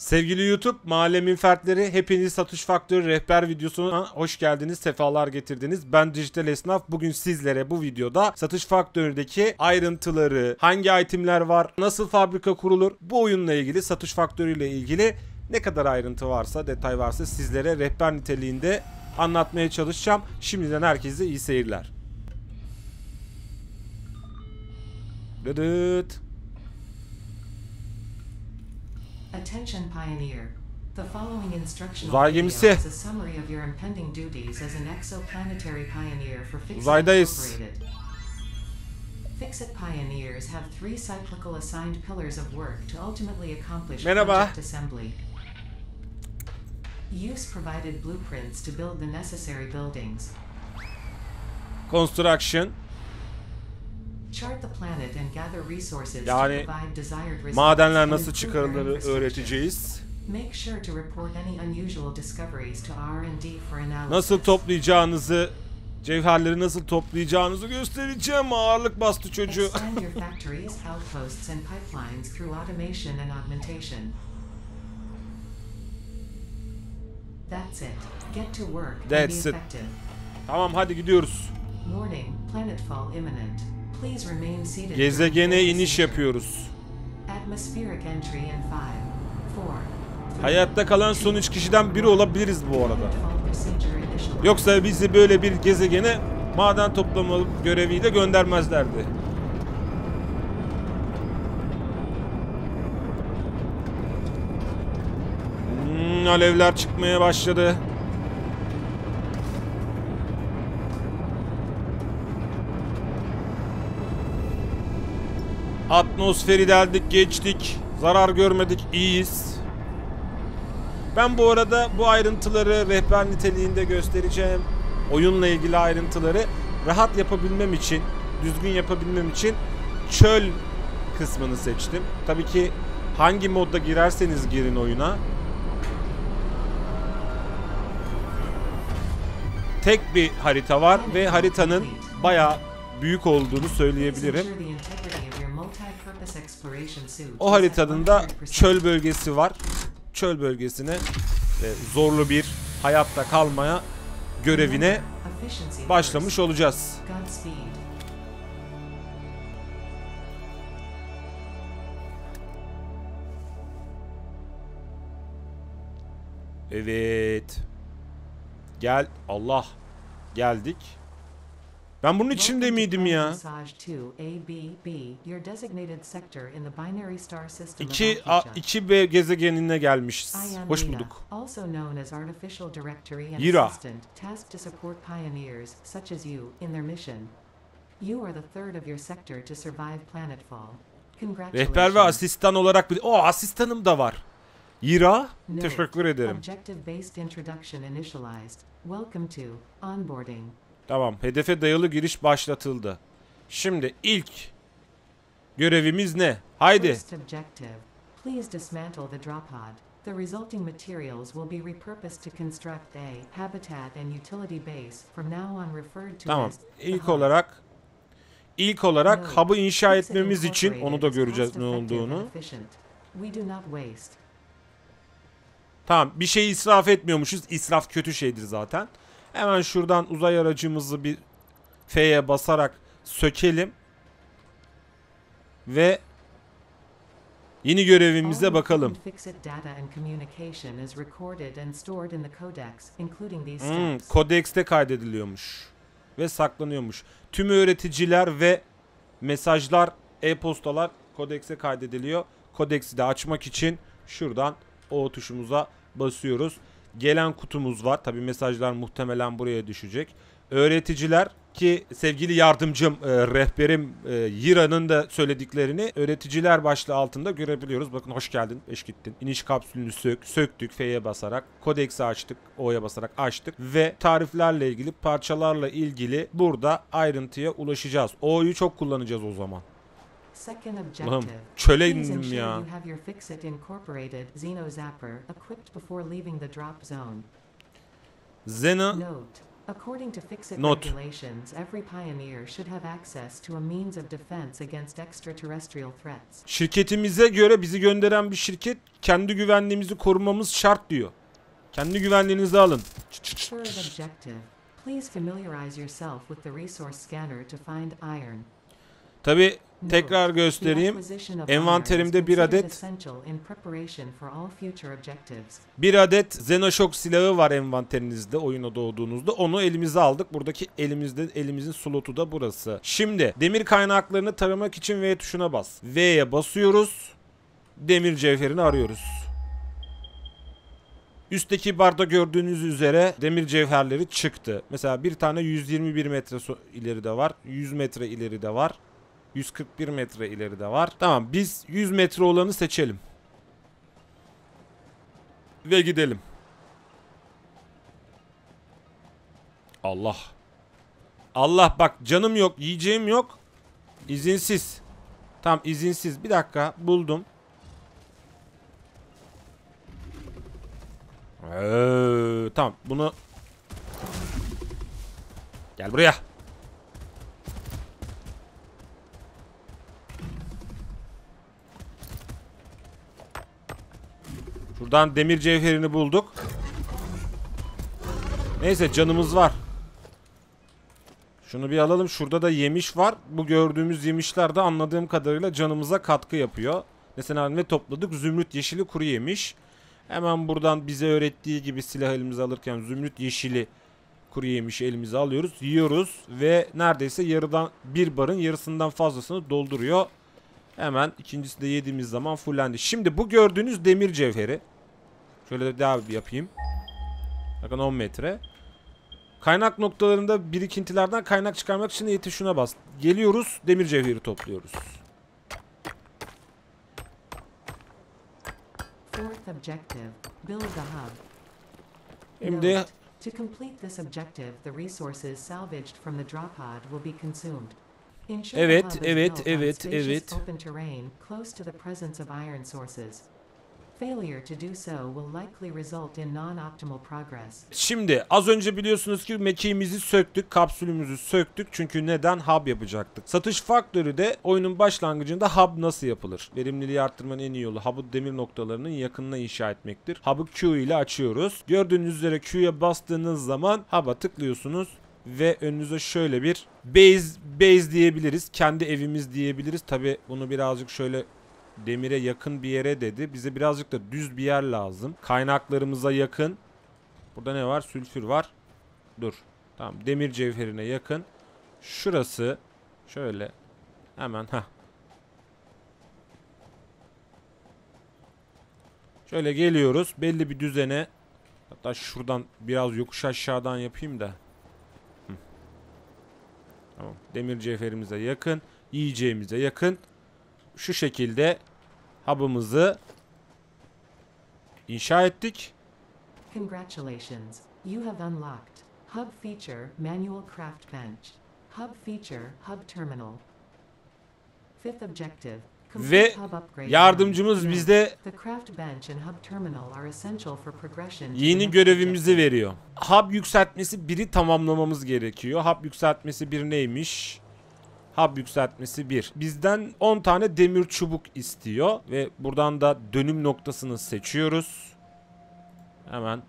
Sevgili YouTube, mahallemin fertleri hepiniz Satış Faktörü rehber videosuna hoş geldiniz, sefalar getirdiniz. Ben Dijital Esnaf. Bugün sizlere bu videoda Satış Faktörü'ndeki ayrıntıları, hangi itemler var, nasıl fabrika kurulur, bu oyunla ilgili, Satış Faktörü ile ilgili ne kadar ayrıntı varsa, detay varsa sizlere rehber niteliğinde anlatmaya çalışacağım. Şimdiden herkese iyi seyirler. Dıdıt. Attention Pioneer. The following instructional Uzay video is a summary of your impending duties as an exoplanetary pioneer for Fixit. Incorporated. Fixit pioneers have three cyclical assigned pillars of work to ultimately accomplish Merhaba. project assembly. Use provided blueprints to build the necessary buildings. Construction. Yani Madenler nasıl çıkarılır öğreteceğiz. Nasıl toplayacağınızı, cevherleri nasıl toplayacağınızı göstereceğim. Ağırlık bastı çocuğu. That's it. Get to work and That's it. tamam hadi gidiyoruz. Warning: planetfall imminent. Gezegene iniş yapıyoruz. Hayatta kalan son üç kişiden biri olabiliriz bu arada. Yoksa bizi böyle bir gezegene maden toplama göreviyle göndermezlerdi. Hmm, alevler çıkmaya başladı. Atmosferi deldik geçtik. Zarar görmedik iyiyiz. Ben bu arada bu ayrıntıları rehber niteliğinde göstereceğim. Oyunla ilgili ayrıntıları rahat yapabilmem için, düzgün yapabilmem için çöl kısmını seçtim. Tabii ki hangi modda girerseniz girin oyuna. Tek bir harita var ve haritanın bayağı büyük olduğunu söyleyebilirim. O haritanın da 100%. çöl bölgesi var. Çöl bölgesine e, zorlu bir hayatta kalmaya görevine başlamış olacağız. Evet. Gel Allah. Geldik. Ben bunun içinde miydim ya? Massage 2 ABB, your designated sector in the binary star system of 2 A, Alpha. 2B gezegenine gelmişiz. Hoş bulduk. Yira. Rehber ve asistan olarak bir... O asistanım da var. Yira. Teşekkür ederim. Objective-based introduction initialized. Welcome to onboarding. Tamam. Hedefe dayalı giriş başlatıldı. Şimdi ilk görevimiz ne? Haydi. Please dismantle the drop pod. The resulting materials will be repurposed to construct a habitat and utility base from now on referred to Tamam. İlk olarak ilk olarak hub'ı inşa etmemiz için onu da göreceğiz ne olduğunu. Tamam bir şey israf etmiyormuşuz. İsraf kötü şeydir zaten. Hemen şuradan uzay aracımızı bir F'ye basarak sökelim. Ve yeni görevimize bakalım. Hmm, kodekste kaydediliyormuş. Ve saklanıyormuş. Tüm öğreticiler ve mesajlar, e-postalar kodekse kaydediliyor. Kodeksi de açmak için şuradan O tuşumuza basıyoruz. Gelen kutumuz var. Tabi mesajlar muhtemelen buraya düşecek. Öğreticiler ki sevgili yardımcım, e, rehberim e, Yira'nın da söylediklerini öğreticiler başlığı altında görebiliyoruz. Bakın hoş geldin, eş gittin. İniş kapsülünü sök, söktük F'ye basarak. Kodeksi açtık, O'ya basarak açtık. Ve tariflerle ilgili, parçalarla ilgili burada ayrıntıya ulaşacağız. O'yu çok kullanacağız o zaman. Second Ulan objective. çöle Please indim ensure ya. you have your Fixit Incorporated Xeno Zapper equipped before leaving the drop zone. Zena Note: According to Fixit Not. regulations, every pioneer should have access to a means of defense against extraterrestrial threats. Şirketimize göre bizi gönderen bir şirket kendi güvenliğimizi korumamız şart diyor. Kendi güvenliğinizi alın. Çıt çıt çıt Third objective. Please familiarize yourself with the resource scanner to find iron. Tabi Note, tekrar göstereyim. Envanterimde bir adet-. Bir adet Xenoşok silahı var envanterinizde oyuna doğduğunuzda. Onu elimize aldık. Buradaki elimizde elimizin slotu da burası. Şimdi demir kaynaklarını taramak için V tuşuna bas. V'ye basıyoruz. Demir cevherini arıyoruz. Üstteki barda gördüğünüz üzere demir cevherleri çıktı. Mesela bir tane 121 metre ileride var. 100 metre ileride var. 141 metre ileride var. Tamam biz 100 metre olanı seçelim. Ve gidelim. Allah. Allah bak canım yok, yiyeceğim yok. İzinsiz. Tam izinsiz. Bir dakika buldum. Ee, tamam bunu Gel buraya. Şuradan demir cevherini bulduk. Neyse canımız var. Şunu bir alalım. Şurada da yemiş var. Bu gördüğümüz yemişler de anladığım kadarıyla canımıza katkı yapıyor. Mesela ne topladık? Zümrüt yeşili kuru yemiş. Hemen buradan bize öğrettiği gibi silah elimize alırken zümrüt yeşili kuru yemişi elimize alıyoruz. Yiyoruz ve neredeyse yarıdan bir barın yarısından fazlasını dolduruyor. Hemen ikincisi de yediğimiz zaman fullendi. Şimdi bu gördüğünüz demir cevheri. Şöyle de daha bir yapayım. Bakın 10 metre. Kaynak noktalarında birikintilerden kaynak çıkarmak için eğiti şuna bas. Geliyoruz demir cevheri topluyoruz. Fourth objective. Build the hub. Şimdi Note, to complete this objective, the resources salvaged from the drop pod will be consumed. Ensure Evet, evet, evet, evet. open terrain close to the presence of iron sources. Failure to do so will likely result in non-optimal progress. Şimdi az önce biliyorsunuz ki mekiğimizi söktük, kapsülümüzü söktük. Çünkü neden? Hub yapacaktık. Satış faktörü de oyunun başlangıcında hub nasıl yapılır? Verimliliği arttırmanın en iyi yolu hub'ı demir noktalarının yakınına inşa etmektir. Hub'ı Q ile açıyoruz. Gördüğünüz üzere Q'ya bastığınız zaman hub'a tıklıyorsunuz ve önünüze şöyle bir base base diyebiliriz. Kendi evimiz diyebiliriz. Tabi bunu birazcık şöyle demire yakın bir yere dedi. Bize birazcık da düz bir yer lazım. Kaynaklarımıza yakın. Burada ne var? Sülfür var. Dur. Tamam. Demir cevherine yakın. Şurası şöyle hemen ha. Şöyle geliyoruz. Belli bir düzene. Hatta şuradan biraz yokuş aşağıdan yapayım da. Hı. Tamam. Demir cevherimize yakın. Yiyeceğimize yakın. Şu şekilde hub'ımızı inşa ettik. Congratulations, you have unlocked Hub Feature Manual Craft Bench. Hub Feature Hub Terminal. Fifth objective. Ve Yardımcımız the yeni görevimizi veriyor. Hub yükseltmesi biri tamamlamamız gerekiyor. Hub yükseltmesi bir neymiş? Hub yükseltmesi 1. Bizden 10 tane demir çubuk istiyor ve buradan da dönüm noktasını seçiyoruz. Hemen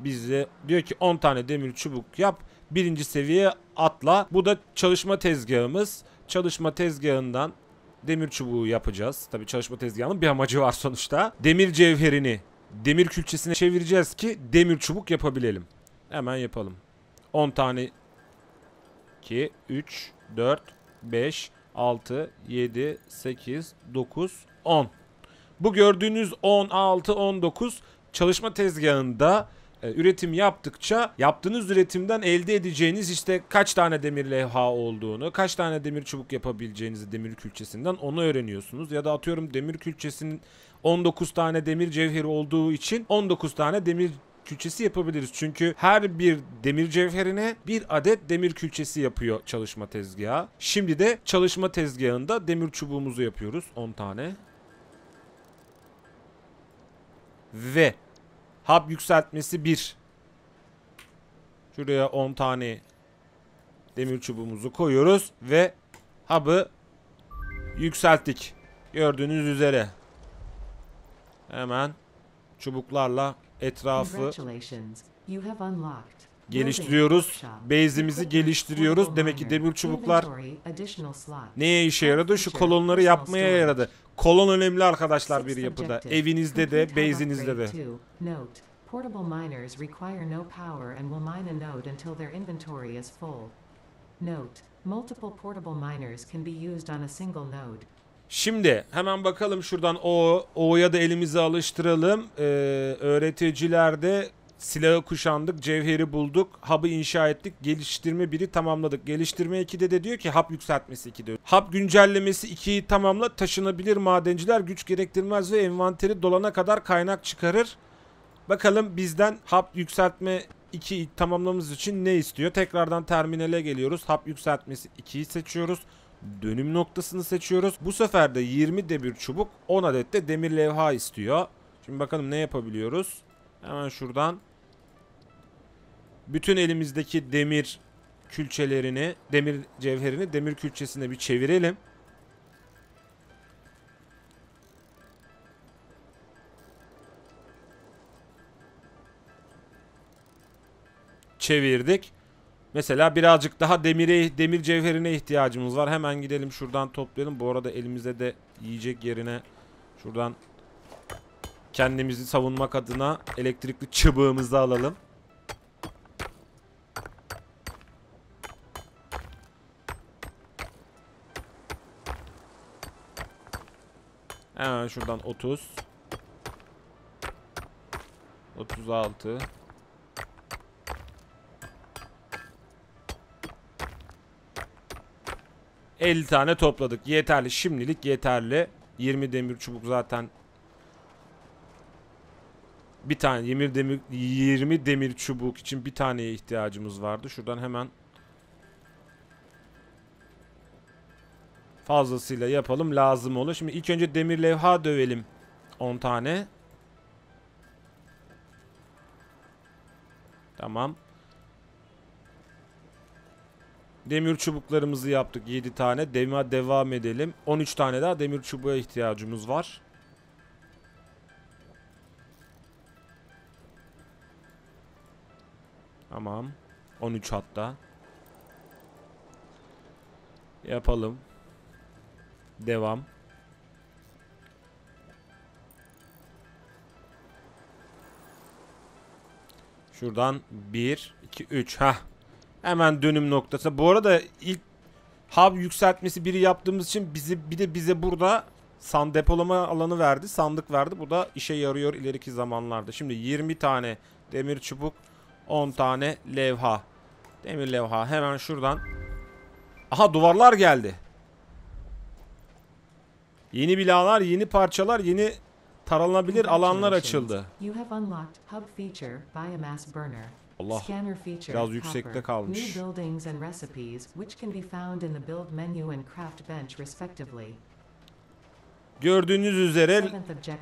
bize diyor ki 10 tane demir çubuk yap. Birinci seviyeye atla. Bu da çalışma tezgahımız. Çalışma tezgahından demir çubuğu yapacağız. Tabii çalışma tezgahının bir amacı var sonuçta. Demir cevherini demir külçesine çevireceğiz ki demir çubuk yapabilelim. Hemen yapalım. 10 tane 2, 3, 4, 5, 6, 7, 8, 9, 10. Bu gördüğünüz 16, 19 çalışma tezgahında e, üretim yaptıkça yaptığınız üretimden elde edeceğiniz işte kaç tane demir levha olduğunu, kaç tane demir çubuk yapabileceğinizi demir külçesinden onu öğreniyorsunuz. Ya da atıyorum demir külçesinin 19 tane demir cevheri olduğu için 19 tane demir külçesi yapabiliriz. Çünkü her bir demir cevherine bir adet demir külçesi yapıyor çalışma tezgahı. Şimdi de çalışma tezgahında demir çubuğumuzu yapıyoruz 10 tane. Ve hub yükseltmesi 1. Şuraya 10 tane demir çubuğumuzu koyuyoruz ve hub'ı yükselttik. Gördüğünüz üzere. Hemen çubuklarla etrafı geliştiriyoruz. Equipment geliştiriyoruz. Demek ki demir çubuklar neye işe yaradı? Şu kolonları yapmaya yaradı. Kolon önemli arkadaşlar bir yapıda. Evinizde de, base'inizde de. Portable miners require no power and will mine a node until their inventory is full. Note: Multiple portable miners can be used on a single node. Şimdi hemen bakalım şuradan O, O'ya da elimizi alıştıralım. Ee, öğreticilerde silahı kuşandık, cevheri bulduk, hub'ı inşa ettik, geliştirme 1'i tamamladık. Geliştirme 2'de de diyor ki hub yükseltmesi 2'de. Hub güncellemesi 2'yi tamamla, taşınabilir madenciler güç gerektirmez ve envanteri dolana kadar kaynak çıkarır. Bakalım bizden hub yükseltme 2'yi tamamlamamız için ne istiyor? Tekrardan terminale geliyoruz. Hub yükseltmesi 2'yi seçiyoruz. Dönüm noktasını seçiyoruz. Bu sefer de 20 demir çubuk, 10 adet de demir levha istiyor. Şimdi bakalım ne yapabiliyoruz? Hemen şuradan bütün elimizdeki demir külçelerini, demir cevherini demir külçesine bir çevirelim. Çevirdik. Mesela birazcık daha demire, demir cevherine ihtiyacımız var. Hemen gidelim şuradan toplayalım. Bu arada elimizde de yiyecek yerine şuradan kendimizi savunmak adına elektrikli çubuğumuzu alalım. Hemen şuradan 30 36 50 tane topladık. Yeterli. Şimdilik yeterli. 20 demir çubuk zaten bir tane 20 demir 20 demir çubuk için bir taneye ihtiyacımız vardı. Şuradan hemen fazlasıyla yapalım. Lazım olur. Şimdi ilk önce demir levha dövelim. 10 tane. Tamam. Demir çubuklarımızı yaptık 7 tane. Dema devam edelim. 13 tane daha demir çubuğa ihtiyacımız var. Tamam. 13 hatta. Yapalım. Devam. Şuradan 1, 2, 3. Heh. Hemen dönüm noktası. Bu arada ilk hub yükseltmesi biri yaptığımız için bizi bir de bize burada san depolama alanı verdi. Sandık verdi. Bu da işe yarıyor ileriki zamanlarda. Şimdi 20 tane demir çubuk, 10 tane levha. Demir levha hemen şuradan. Aha duvarlar geldi. Yeni binalar, yeni parçalar, yeni taranabilir alanlar açıldı. You have unlocked hub feature biomass burner. Allah. Biraz yüksekte copper. kalmış. New buildings and recipes which can be found in the build menu and craft bench respectively. Gördüğünüz üzere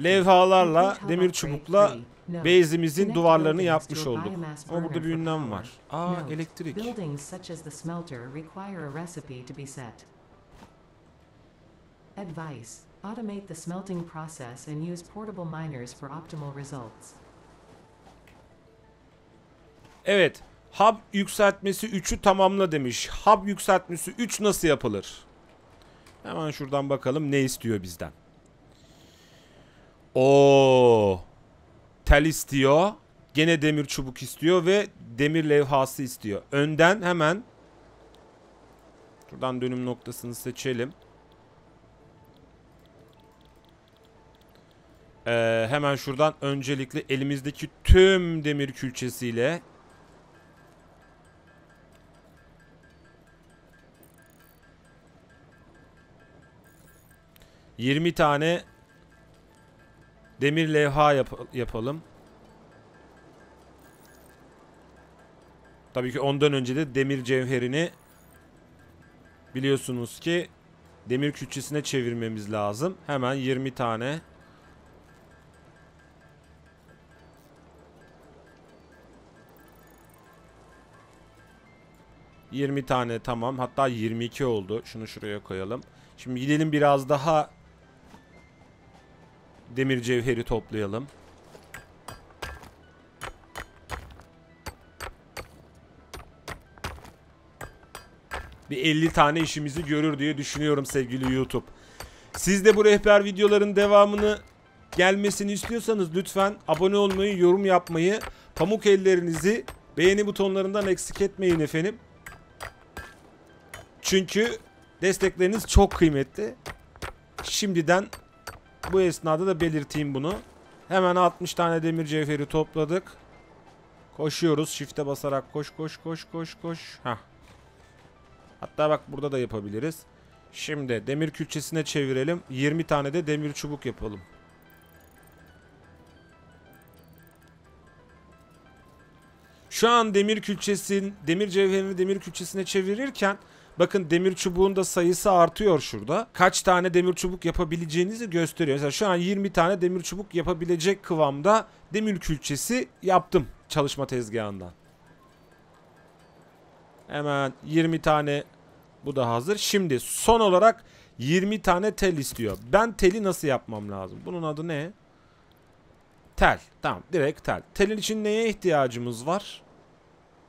levhalarla, demir çubukla base'imizin duvarlarını yapmış olduk. Ama burada bir ünlem var. Aa elektrik. Advice: Automate the smelting process and use portable miners for optimal results. Evet. Hub yükseltmesi 3'ü tamamla demiş. Hub yükseltmesi 3 nasıl yapılır? Hemen şuradan bakalım ne istiyor bizden. Oo. Tel istiyor. Gene demir çubuk istiyor ve demir levhası istiyor. Önden hemen şuradan dönüm noktasını seçelim. Ee, hemen şuradan öncelikle elimizdeki tüm demir külçesiyle Yirmi tane demir levha yap- yapalım. Tabii ki ondan önce de demir cevherini biliyorsunuz ki demir külçesine çevirmemiz lazım. Hemen 20 tane 20 tane tamam. Hatta 22 oldu. Şunu şuraya koyalım. Şimdi gidelim biraz daha demir cevheri toplayalım. Bir 50 tane işimizi görür diye düşünüyorum sevgili YouTube. Siz de bu rehber videoların devamını gelmesini istiyorsanız lütfen abone olmayı, yorum yapmayı, pamuk ellerinizi beğeni butonlarından eksik etmeyin efendim. Çünkü destekleriniz çok kıymetli. Şimdiden bu esnada da belirteyim bunu. Hemen 60 tane demir cevheri topladık. Koşuyoruz. Shift'e basarak koş koş koş koş koş. Hah. Hatta bak burada da yapabiliriz. Şimdi demir külçesine çevirelim. 20 tane de demir çubuk yapalım. Şu an demir külçesin, demir cevherini demir külçesine çevirirken bakın demir çubuğun da sayısı artıyor şurada. Kaç tane demir çubuk yapabileceğinizi gösteriyor. Mesela şu an 20 tane demir çubuk yapabilecek kıvamda demir külçesi yaptım çalışma tezgahından. Hemen 20 tane bu da hazır. Şimdi son olarak 20 tane tel istiyor. Ben teli nasıl yapmam lazım? Bunun adı ne? Tel. Tamam direkt tel. Telin için neye ihtiyacımız var?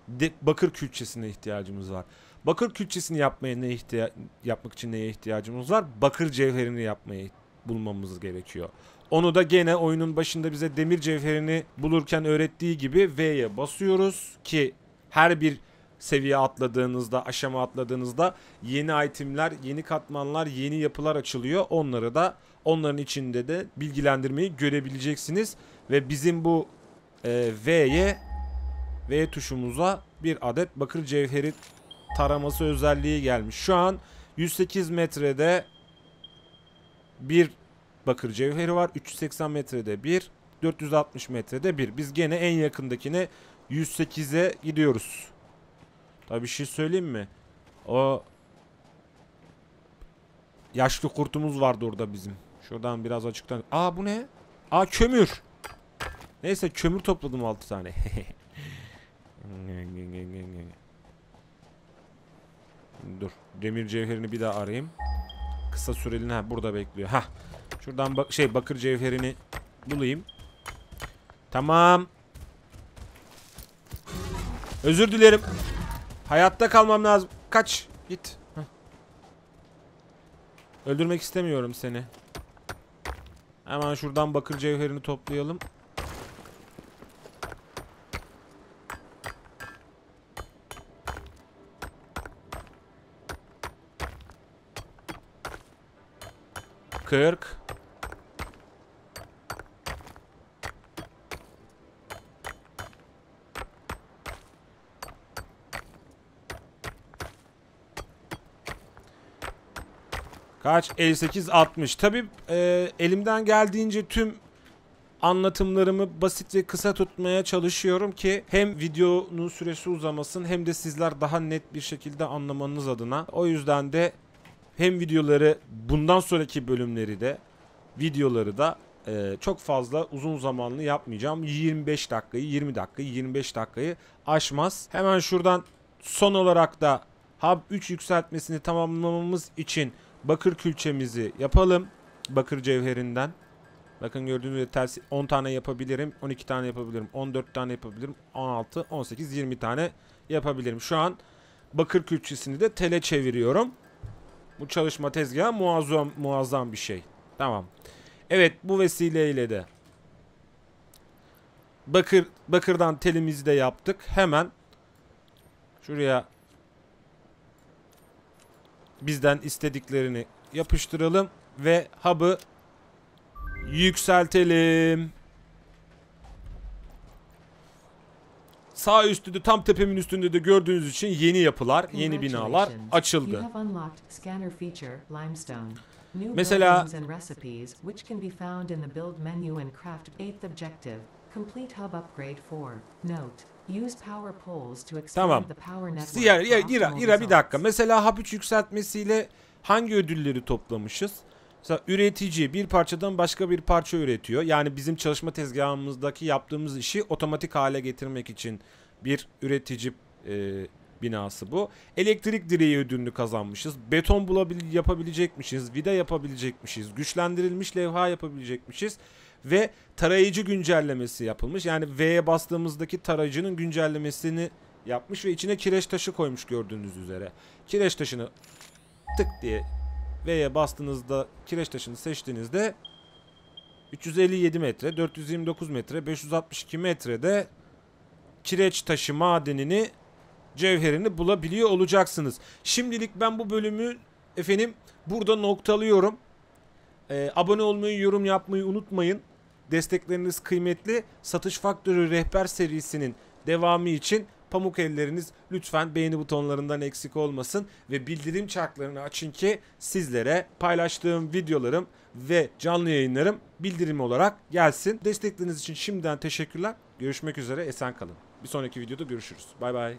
De bakır külçesine ihtiyacımız var. Bakır külçesini yapmaya ne ihtiya yapmak için neye ihtiyacımız var? Bakır cevherini yapmaya bulmamız gerekiyor. Onu da gene oyunun başında bize demir cevherini bulurken öğrettiği gibi V'ye basıyoruz ki her bir seviye atladığınızda, aşama atladığınızda yeni itemler, yeni katmanlar, yeni yapılar açılıyor. Onları da onların içinde de bilgilendirmeyi görebileceksiniz ve bizim bu e, V'ye V tuşumuza bir adet bakır cevheri taraması özelliği gelmiş. Şu an 108 metrede bir bakır cevheri var. 380 metrede bir, 460 metrede bir. Biz gene en yakındakine 108'e gidiyoruz. Tabi bir şey söyleyeyim mi? O yaşlı kurtumuz vardı orada bizim. Şuradan biraz açıktan. Aa bu ne? Aa kömür. Neyse kömür topladım 6 tane. Dur. Demir cevherini bir daha arayayım. Kısa süreli ha burada bekliyor. Ha. Şuradan bak şey bakır cevherini bulayım. Tamam. Özür dilerim. Hayatta kalmam lazım. Kaç. Git. Heh. Öldürmek istemiyorum seni. Hemen şuradan bakır cevherini toplayalım. Kırk. Kaç? 58 60. Tabi e, elimden geldiğince tüm anlatımlarımı basit ve kısa tutmaya çalışıyorum ki hem videonun süresi uzamasın hem de sizler daha net bir şekilde anlamanız adına. O yüzden de hem videoları bundan sonraki bölümleri de videoları da e, çok fazla uzun zamanlı yapmayacağım. 25 dakikayı, 20 dakikayı, 25 dakikayı aşmaz. Hemen şuradan son olarak da Hub 3 yükseltmesini tamamlamamız için bakır külçemizi yapalım. Bakır cevherinden. Bakın gördüğünüz gibi tersi 10 tane yapabilirim. 12 tane yapabilirim. 14 tane yapabilirim. 16, 18, 20 tane yapabilirim. Şu an bakır külçesini de tele çeviriyorum. Bu çalışma tezgahı muazzam muazzam bir şey. Tamam. Evet bu vesileyle de bakır bakırdan telimizi de yaptık. Hemen şuraya bizden istediklerini yapıştıralım ve hub'ı yükseltelim. Sağ üstte de tam tepemin üstünde de gördüğünüz için yeni yapılar, yeni binalar açıldı. Mesela- Tamam. İra, optimal İra bir dakika. Mesela hap 3 yükseltmesiyle hangi ödülleri toplamışız? Mesela üretici bir parçadan başka bir parça üretiyor. Yani bizim çalışma tezgahımızdaki yaptığımız işi otomatik hale getirmek için bir üretici e, binası bu. Elektrik direği ödülünü kazanmışız. Beton bulabil yapabilecekmişiz. Vida yapabilecekmişiz. Güçlendirilmiş levha yapabilecekmişiz. Ve tarayıcı güncellemesi yapılmış. Yani V'ye bastığımızdaki tarayıcının güncellemesini yapmış ve içine kireç taşı koymuş gördüğünüz üzere. Kireç taşını tık diye V'ye bastığınızda kireç taşını seçtiğinizde 357 metre, 429 metre, 562 metrede kireç taşı madenini cevherini bulabiliyor olacaksınız. Şimdilik ben bu bölümü efendim burada noktalıyorum. Ee, abone olmayı, yorum yapmayı unutmayın. Destekleriniz kıymetli. Satış Faktörü Rehber serisinin devamı için pamuk elleriniz lütfen beğeni butonlarından eksik olmasın ve bildirim çarklarını açın ki sizlere paylaştığım videolarım ve canlı yayınlarım bildirim olarak gelsin. Destekleriniz için şimdiden teşekkürler. Görüşmek üzere esen kalın. Bir sonraki videoda görüşürüz. Bay bay.